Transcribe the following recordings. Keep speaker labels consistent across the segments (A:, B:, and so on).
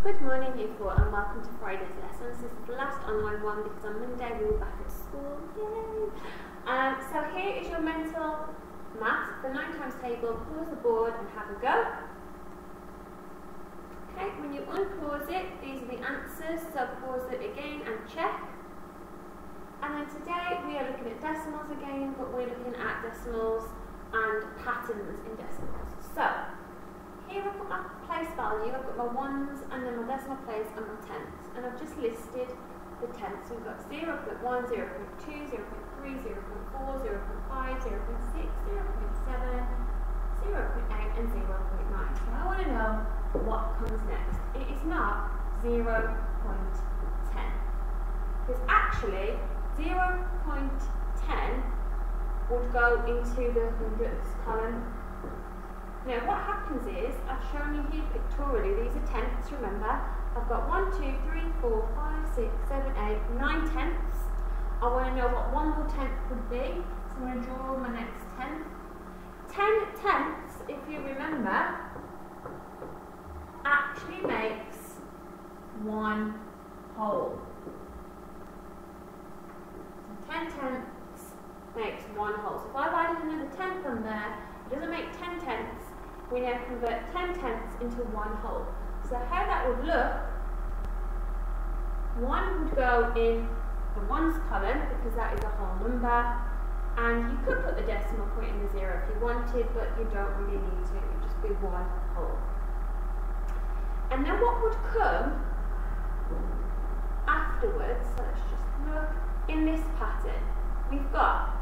A: Good morning, four, and welcome to Friday's lessons. This is the last online one because on Monday we were back at school. Yay! Um, so here is your mental maths, the nine times table. Pause the board and have a go. Okay, when you unpause it, these are the answers. So pause it again and check. And then today we are looking at decimals again, but we're looking at decimals and patterns in decimals. So here I've got my place value, I've got my ones and then my decimal place and my tenths. And I've just listed the tenths. We've got 0 0.1, 0 0.2, 0 0.3, 0 0.4, 0 0.5, 0 0.6, 0 0.7, 0 0.8 and 0 0.9. So I want to know what comes next. It is not 0 0.10. Because actually 0 0.10 would go into the hundredths column now what happens is, I've shown you here pictorially, these are tenths, remember. I've got 1, 2, 3, 4, 5, 6, 7, 8, 9 tenths. I want to know what one more tenth would be, so I'm going to draw my next tenth. 10 tenths, if you remember, actually makes one whole. So 10 tenths makes one whole. So if I've added another tenth on there, it doesn't make 10 tenths, we now convert 10 tenths into one whole. So how that would look, one would go in the ones column because that is a whole number and you could put the decimal point in the zero if you wanted but you don't really need to, it would just be one whole. And then what would come afterwards, so let's just look, in this pattern, we've got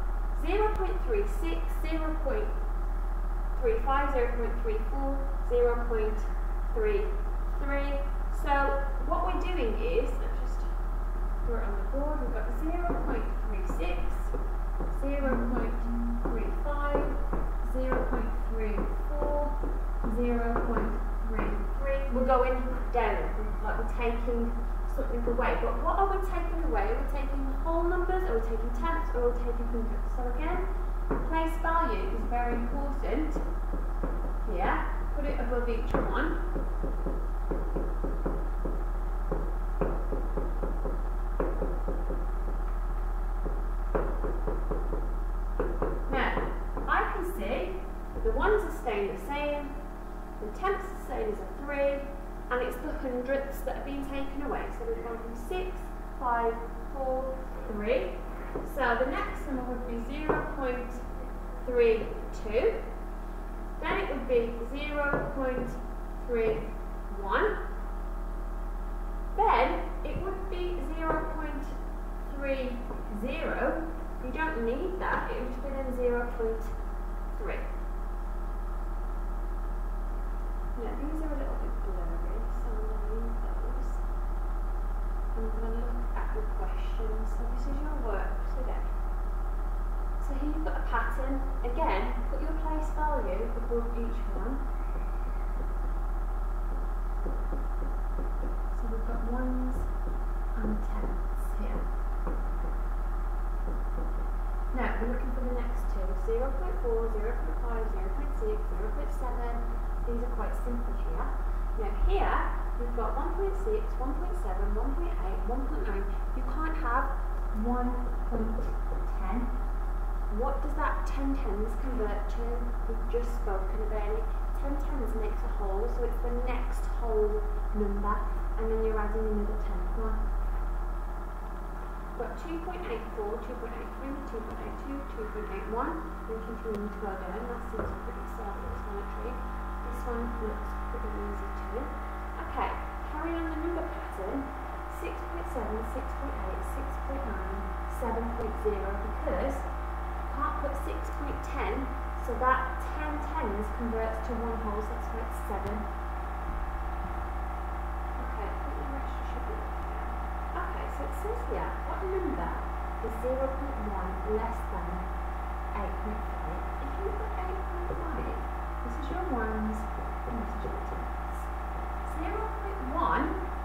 A: 0 0.36, 0 0.36, 0.35, 0.34, 0.33. So what we're doing is, let's just draw it on the board, we've got 0 0.36, 0 0.35, 0 0.34, 0 0.33. We're going down, like we're taking something away. But what are we taking away? Are we taking whole numbers? Are we taking tenths? Or are we taking hundredths? So again, place value is very important here. Put it above each one. Now, I can see the ones are staying the same, the tenths are staying as a 3, and it's the hundredths that are being taken away. So we've gone from 6, 5, 4, 3. So the next number would be 0 0.32. Then it would be 0 0.31. Then it would be 0 0.30. You don't need that, it would be then 0 0.3. Now these are a little bit blurry, so I'm going to leave those. I'm going to look at the questions. So this is your work today. So here you've got a pattern. Again, put your place each one. So we've got ones and tenths here. Now we're looking for the next two. 0 0.4, 0 0.5, 0 0.6, 0 0.7. These are quite simple here. Now here, we've got 1.6, 1.7, 1.8, 1.9. You can't have 1.10 what does that 10 tens convert to? We've just spoken about it. 10 tens makes a whole, so it's the next whole number, and then you're adding another tenth one. Got 2.84, 2.83, 2.82, 2.81, and continuing to go down. That seems pretty self-explanatory. This one looks pretty easy too. Okay, carry on the number pattern. 6.7, 6.8, 6.9, 7.0 because can't put 6.10, so that 10 tens converts to one whole, so that's why it's 7. Okay, I think the rest should be Okay, so it says here, what number is 0.1 less than 8.5? If you've got 8.5, this is your ones, and this is your tenths. 0.1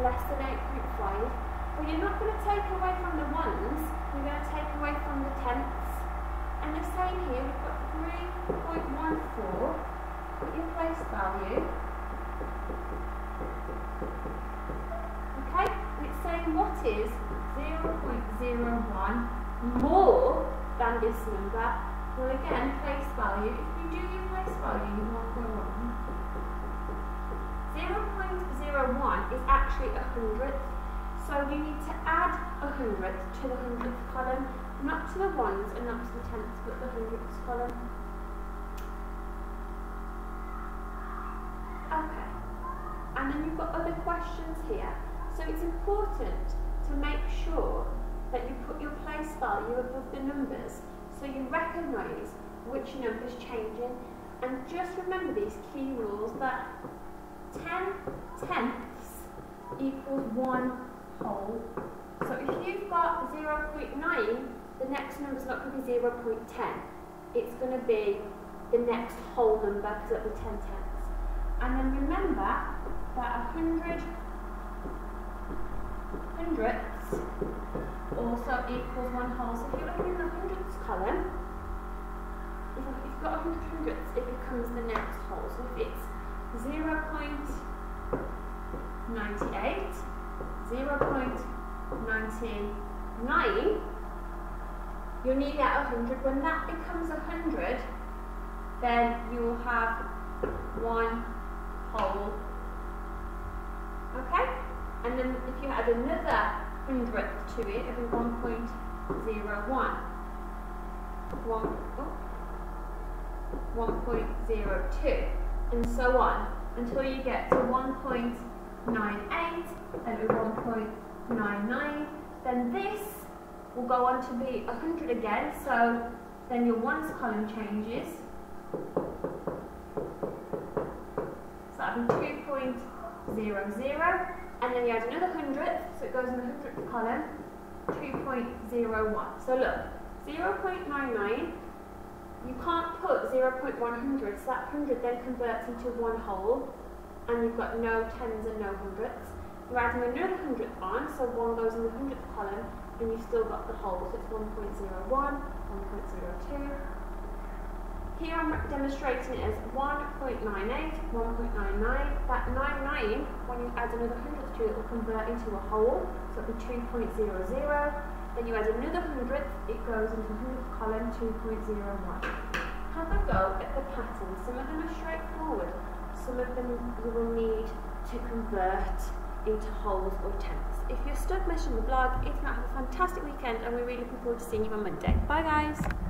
A: less than 8.5, well you're not going to take away from the ones, you're going to take away from the tenths. And the same here, we've got 3.14, put your place value. Okay, it's saying what is 0.01 more than this number. Well again, place value, if you do your place value, you won't go wrong. 0.01 is actually a hundredth, so you need to add a hundredth to the hundredth column, not to the ones and not to the tenths, but the hundredths column. Okay, and then you've got other questions here. So it's important to make sure that you put your place value above the numbers so you recognise which number's changing and just remember these key rules that 10 tenths equals 1 whole. So if you've got 0.9, the next number's not going to be 0.10. It's going to be the next whole number because it'll be 10 tenths. And then remember that 100 hundredths also equals 1 whole. So if you're looking in the hundredths column, if you've got 100 hundredths, it becomes the next whole. So if it's 0 0.98, 0 0.99, you're nearly at 100. When that becomes 100, then you will have one whole. Okay? And then if you add another hundredth to it, it'll be 1.01. One, oh, 1.02 and so on until you get to 1.98 and 1.99 then this will go on to be 100 again so then your ones column changes. So that'll be 2.00 and then you add another hundredth so it goes in the hundredth column 2.01 so look 0.99 you can't put 0.100, so that 100 then converts into one whole, and you've got no tens and no hundredths. You're adding another hundredth on, so one goes in the hundredth column, and you've still got the whole, so it's 1.01, 1.02. Here I'm demonstrating it as 1.98, 1.99. That 99, when you add another hundredth to it, will convert into a whole, so it'll be 2.00. Then you add another hundredth, it goes into the hundredth column, 2.01. Have a go at the patterns. Some of them are straightforward, some of them you will need to convert into wholes or tenths. If you're stuck, on the blog. If not, have a fantastic weekend and we're really looking forward to seeing you on Monday. Bye guys!